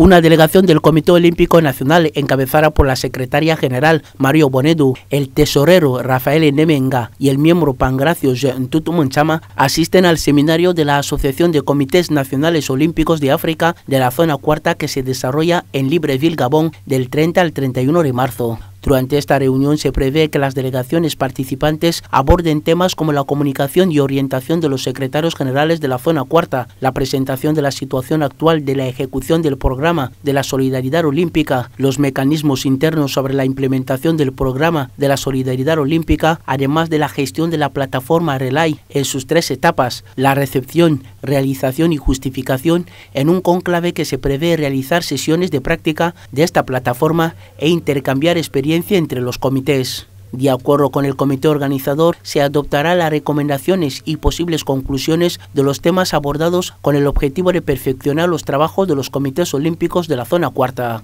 Una delegación del Comité Olímpico Nacional, encabezada por la secretaria general Mario Bonedu, el tesorero Rafael Nemenga y el miembro Pangracio Tutu Monchama, asisten al seminario de la Asociación de Comités Nacionales Olímpicos de África de la zona cuarta que se desarrolla en Libreville, Gabón, del 30 al 31 de marzo. Durante esta reunión se prevé que las delegaciones participantes aborden temas como la comunicación y orientación de los secretarios generales de la zona cuarta, la presentación de la situación actual de la ejecución del programa de la solidaridad olímpica, los mecanismos internos sobre la implementación del programa de la solidaridad olímpica, además de la gestión de la plataforma Relay en sus tres etapas, la recepción, realización y justificación en un conclave que se prevé realizar sesiones de práctica de esta plataforma e intercambiar experiencias entre los comités. De acuerdo con el comité organizador, se adoptará las recomendaciones y posibles conclusiones de los temas abordados con el objetivo de perfeccionar los trabajos de los comités olímpicos de la zona cuarta.